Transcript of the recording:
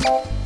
감사합니다.